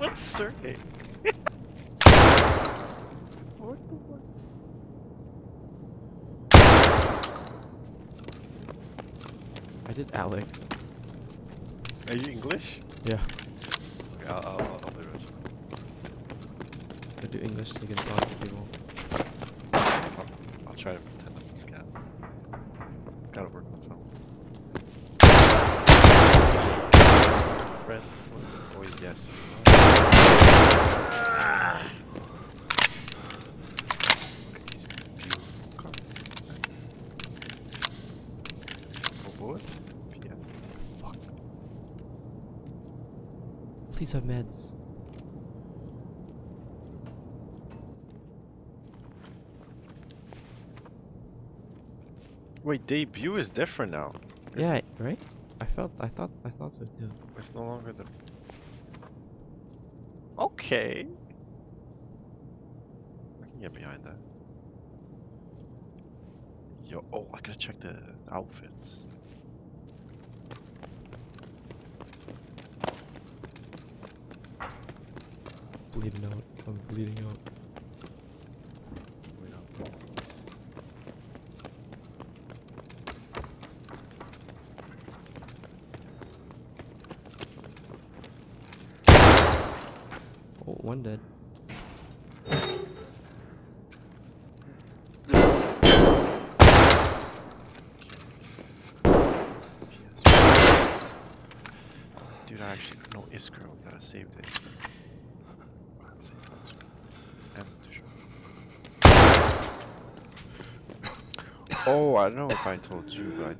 What's surname? what the fuck? I did Alex. Are you English? Yeah, Okay, I'll, I'll, I'll I'll do it. I do English so you can talk to people. I'll, I'll try to pretend I'm a scav. Gotta work on some. Friends. Oh yes. Look at these beautiful cars. Oh, what? PS. Fuck. Please have meds. Wait, debut is different now. It's- Yeah, right? I felt, I thought, I thought so too. It's no longer the. Okay. I can get behind that. Yo, oh, I gotta check the outfits. Bleeding out. I'm bleeding out. Wait up. Oh, one dead. Dude, I actually no Iskra. We gotta save the. Oh, I don't know if I told you, but I